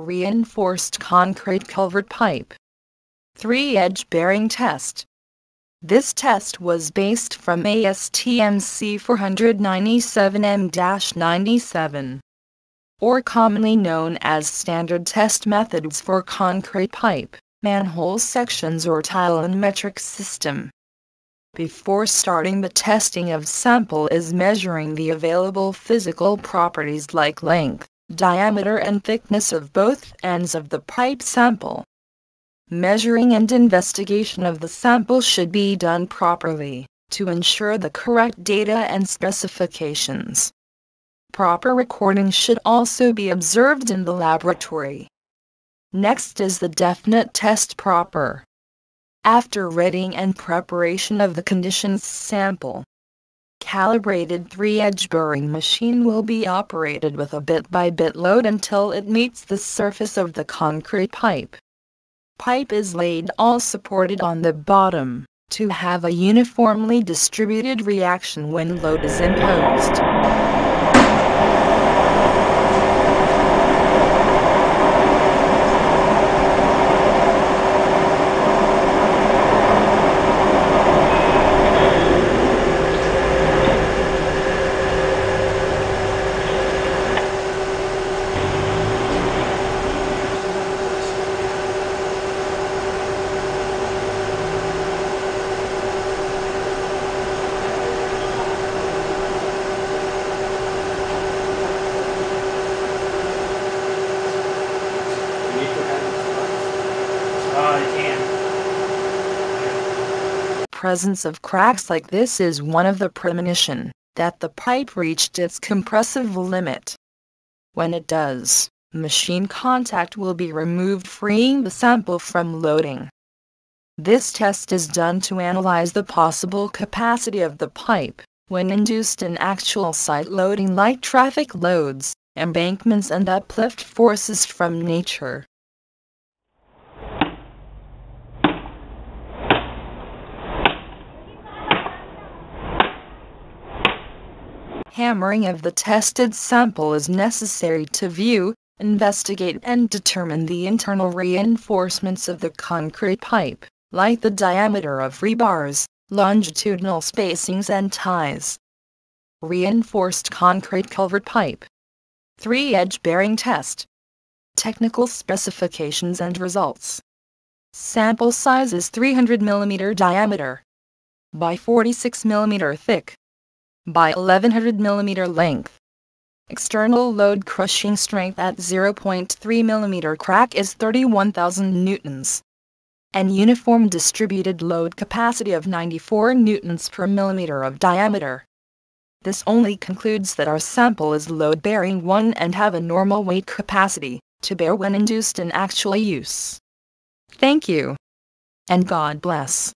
Reinforced concrete culvert pipe. 3-edge bearing test. This test was based from ASTM C497M-97, or commonly known as standard test methods for concrete pipe, manhole sections or tile and metric system. Before starting the testing of sample is measuring the available physical properties like length, diameter and thickness of both ends of the pipe sample. Measuring and investigation of the sample should be done properly to ensure the correct data and specifications. Proper recording should also be observed in the laboratory. Next is the definite test proper. After reading and preparation of the conditions sample, calibrated 3-edge bearing machine will be operated with a bit-by-bit load until it meets the surface of the concrete pipe. Pipe is laid all supported on the bottom, to have a uniformly distributed reaction when load is imposed. Presence of cracks like this is one of the premonition that the pipe reached its compressive limit. When it does, machine contact will be removed freeing the sample from loading. This test is done to analyze the possible capacity of the pipe when induced in actual site loading like traffic loads, embankments and uplift forces from nature. Hammering of the tested sample is necessary to view, investigate and determine the internal reinforcements of the concrete pipe, like the diameter of rebars, longitudinal spacings and ties. Reinforced concrete culvert pipe. 3-edge bearing test. Technical specifications and results. Sample size is 300 mm diameter by 46 mm thick by 1100 mm length. External load crushing strength at 0.3 mm crack is 31,000 newtons. And uniform distributed load capacity of 94 newtons per millimeter of diameter. This only concludes that our sample is load-bearing one and have a normal weight capacity to bear when induced in actual use. Thank you. And God bless.